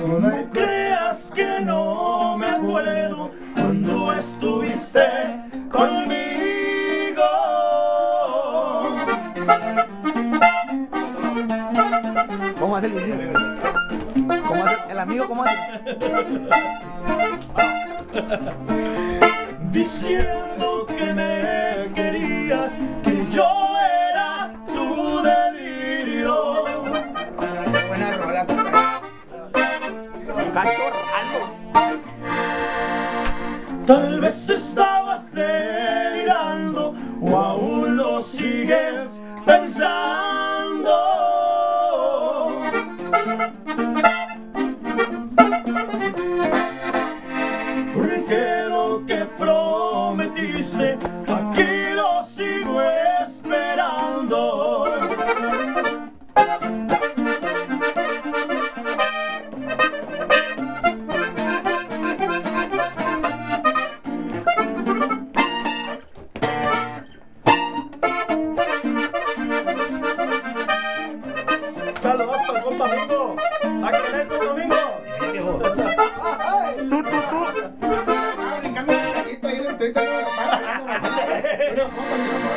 No creas que no me acuerdo cuando estuviste hace el vecino? ¿Cómo hace el amigo? ¿Cómo hace? Diciendo que me querías, que yo era tu delirio. Buena rola, compadre. Cachorralos. Tal vez estabas delirando o aún lo sigues Thank you. ¿A querer con domingo? Ah, brincando un mensajito ahí en el Twitter, ¿no? Papá, una foto de mi mamá.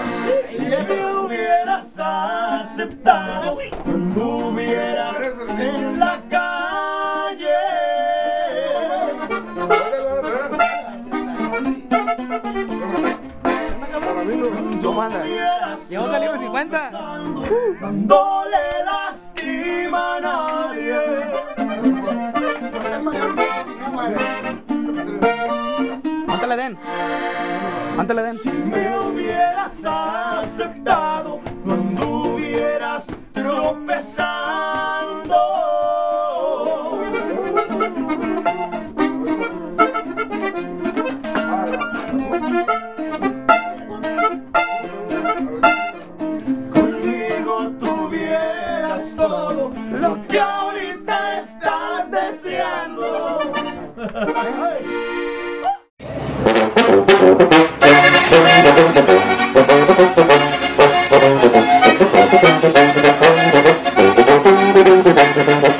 Si me hubieras aceptado cuando hubieras en la calle. ¿Cómo anda? Hubieras Llegó calibre 50. No le lastima a ¿Cuánto le den? ¿Cuánto le den? Me hubieras aceptado cuando hubieras tropezando. Conmigo tuvieras todo lo que ahorita はい。